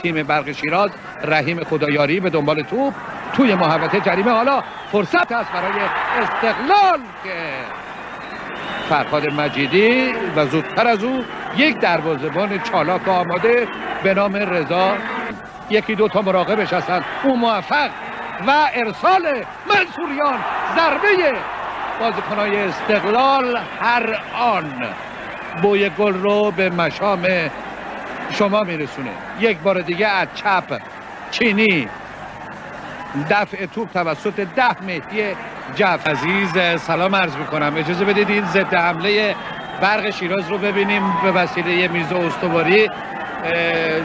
تیم برق شیراز رحیم خدایاری به دنبال توپ توی محوطه جریمه. حالا فرصت هست برای استقلال که فرهاد مجیدی و زودتر از او یک دروازه‌بان چالاک آماده به نام رضا یکی دو تا مراقبش هستن. او موفق و ارسال منصوریان ضربه بازیکنهای استقلال هر آن. بوی گل رو به مشام شما میرسونه یک بار دیگه از چپ. چینی. دفع توپ توسط ده مهدی جف عزیز سلام عرض می‌کنم. اجازه بدید این ضد حمله برق شیراز رو ببینیم به وسیله میز استواری.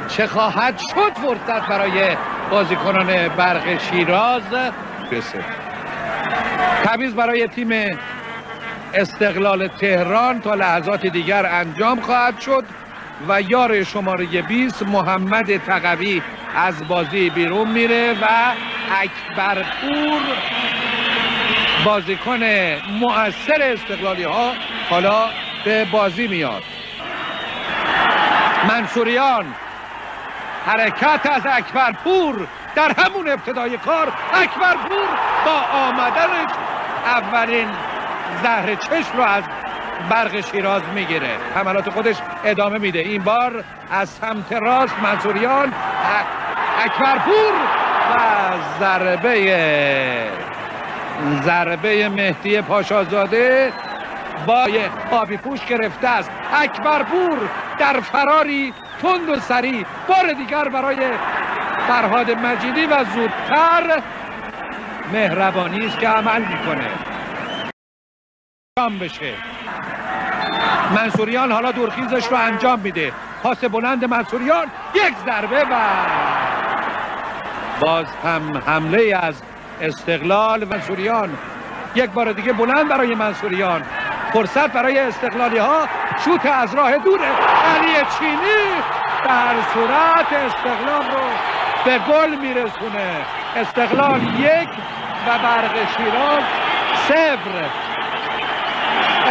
چه خواهد شد فرصت برای بازیکنان برق شیراز؟ بسه تمیز برای تیم استقلال تهران تا لحظات دیگر انجام خواهد شد. و یار شماره 20 محمد تقوی از بازی بیرون میره و اکبرپور بازیکن مؤثر استقلالی ها حالا به بازی میاد. منصوریان حرکت از اکبرپور در همون ابتدای کار. اکبرپور با آمدنش اولین زهر چشم رو از برق شیراز می‌گیره. حملات خودش ادامه میده. این بار از سمت راست منصوریان اکبرپور و ضربه ضربه مهدی پاشازاده با آبی پوش گرفته است. اکبرپور در فراری تند و سریع. بار دیگر برای فرهاد مجیدی و زودتر مهربانی است که عمل می‌کنه. بشه. منصوریان حالا دورخیزش رو انجام میده. پاس بلند منصوریان یک ضربه و باز هم حمله از استقلال منصوریان. یک بار دیگه بلند برای منصوریان. فرصت برای استقلالی ها شوت از راه دوره علی چینی. در صورت استقلال رو به گل میرسونه. استقلال یک و برق شیراز صفر.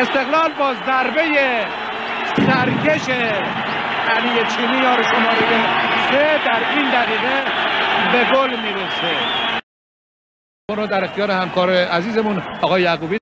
استقلال با ضربه سرکش علی چینی یار شماره سه در این دقیقه به گل می‌رسه. برو در اختیار همکار عزیزمون آقای یعقوبی.